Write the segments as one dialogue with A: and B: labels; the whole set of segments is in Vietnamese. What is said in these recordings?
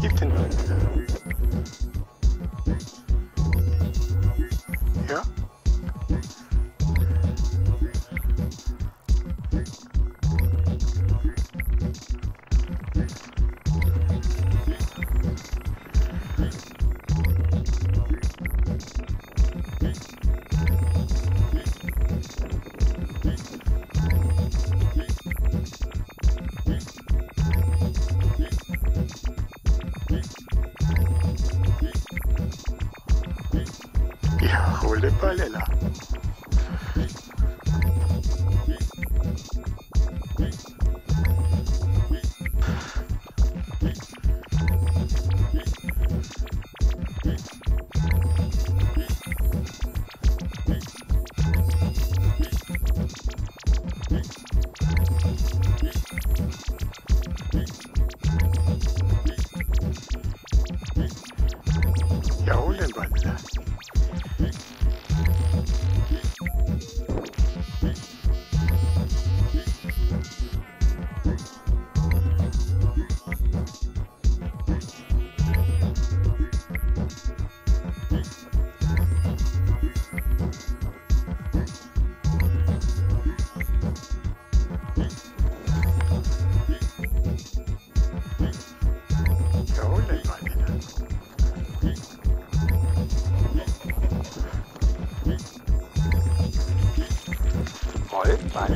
A: keep the noise. Cool de Palena.
B: Hỏi bảy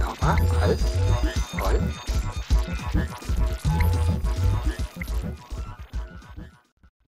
B: Thomas phải hỏi.